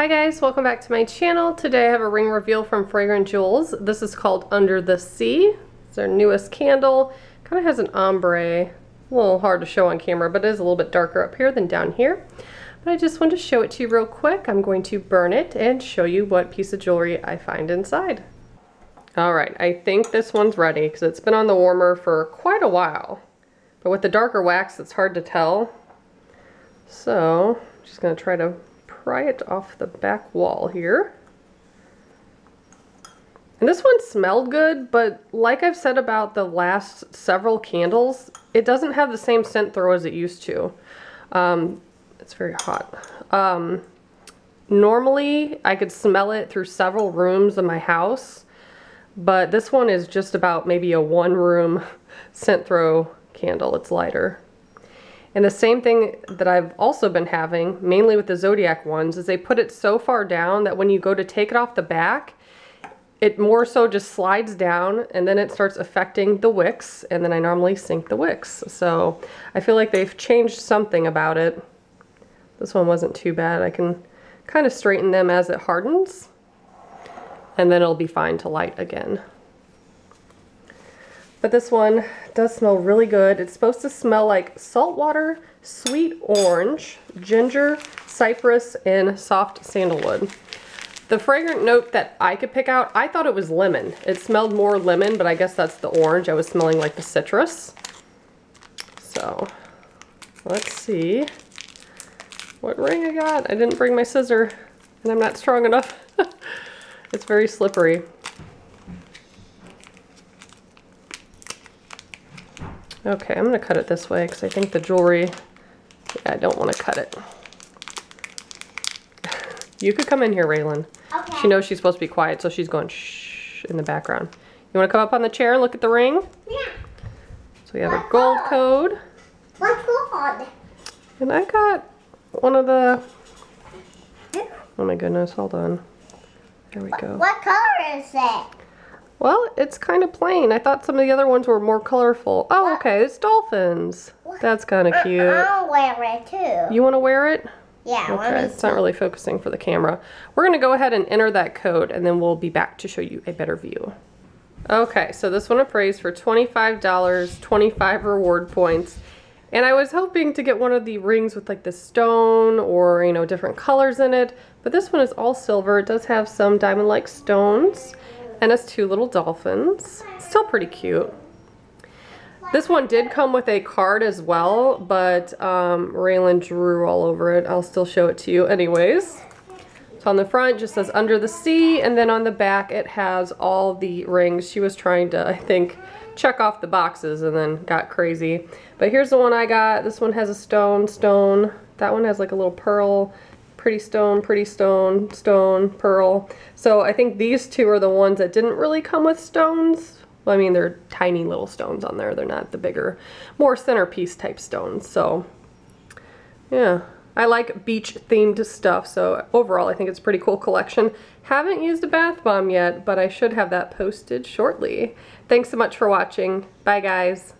Hi guys, welcome back to my channel. Today I have a ring reveal from Fragrant Jewels. This is called Under the Sea. It's their newest candle. Kind of has an ombre. A little hard to show on camera, but it is a little bit darker up here than down here. But I just wanted to show it to you real quick. I'm going to burn it and show you what piece of jewelry I find inside. All right, I think this one's ready because it's been on the warmer for quite a while. But with the darker wax, it's hard to tell. So, I'm just gonna try to pry it off the back wall here. And this one smelled good, but like I've said about the last several candles, it doesn't have the same scent throw as it used to. Um, it's very hot. Um, normally, I could smell it through several rooms of my house, but this one is just about maybe a one room scent throw candle. It's lighter. And the same thing that I've also been having, mainly with the Zodiac ones, is they put it so far down that when you go to take it off the back, it more so just slides down and then it starts affecting the wicks and then I normally sink the wicks. So I feel like they've changed something about it. This one wasn't too bad. I can kind of straighten them as it hardens and then it'll be fine to light again. But this one does smell really good. It's supposed to smell like saltwater, sweet orange, ginger, cypress, and soft sandalwood. The fragrant note that I could pick out, I thought it was lemon. It smelled more lemon, but I guess that's the orange. I was smelling like the citrus. So, let's see what ring I got. I didn't bring my scissor, and I'm not strong enough. it's very slippery. Okay, I'm gonna cut it this way because I think the jewelry, yeah, I don't want to cut it. you could come in here, Raylan. Okay. She knows she's supposed to be quiet, so she's going shh in the background. You want to come up on the chair and look at the ring? Yeah. So we have what a gold code. What gold? And I got one of the, oh my goodness, hold on. There we go. What color is it? Well, it's kind of plain. I thought some of the other ones were more colorful. Oh, okay, it's dolphins. That's kind of uh, cute. I'll wear it too. You want to wear it? Yeah, Okay, it's not really focusing for the camera. We're going to go ahead and enter that code and then we'll be back to show you a better view. Okay, so this one appraised for $25, 25 reward points. And I was hoping to get one of the rings with like the stone or, you know, different colors in it. But this one is all silver. It does have some diamond-like stones and has two little dolphins. Still pretty cute. This one did come with a card as well, but um, Raylan drew all over it. I'll still show it to you anyways. So on the front just says Under the Sea, and then on the back it has all the rings. She was trying to, I think, check off the boxes and then got crazy. But here's the one I got. This one has a stone, stone. That one has like a little pearl pretty stone, pretty stone, stone, pearl. So I think these two are the ones that didn't really come with stones. Well, I mean, they're tiny little stones on there. They're not the bigger, more centerpiece type stones. So yeah, I like beach themed stuff. So overall, I think it's a pretty cool collection. Haven't used a bath bomb yet, but I should have that posted shortly. Thanks so much for watching. Bye guys.